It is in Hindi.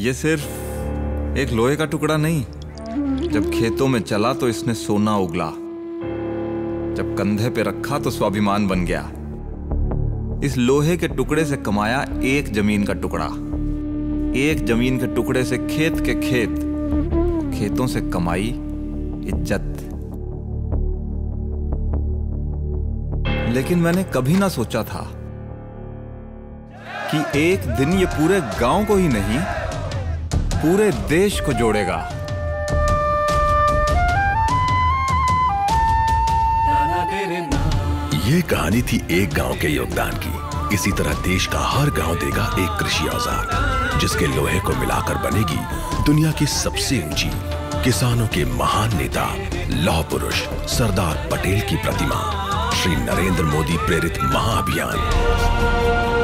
ये सिर्फ़ एक लोहे का टुकड़ा नहीं। जब खेतों में चला तो इसने सोना उगला। जब कंधे पे रखा तो स्वाभिमान बन गया। इस लोहे के टुकड़े से कमाया एक ज़मीन का टुकड़ा। एक ज़मीन के टुकड़े से खेत के खेत, खेतों से कमाई, इज़्ज़त। लेकिन मैंने कभी ना सोचा था कि एक दिन ये पूरे गाँव को ही नहीं पूरे देश को जोड़ेगा। ये कहानी थी एक गाँव के योगदान की। इसी तरह देश का हर गाँव देगा एक कृषि औज़ार, जिसके लोहे को मिलाकर बनेगी दुनिया की सबसे ऊँची, किसानों के महान नेता, लौह पुरुष, सरदार पटेल की प्रतिमा, श्री नरेंद्र मोदी प्रेरित महाअभियान।